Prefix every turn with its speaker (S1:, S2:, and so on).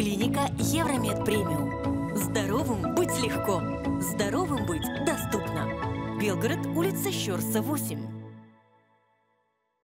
S1: Клиника Евромед Премиум. Здоровым быть легко. Здоровым быть доступно. Белгород, улица Щерса, 8.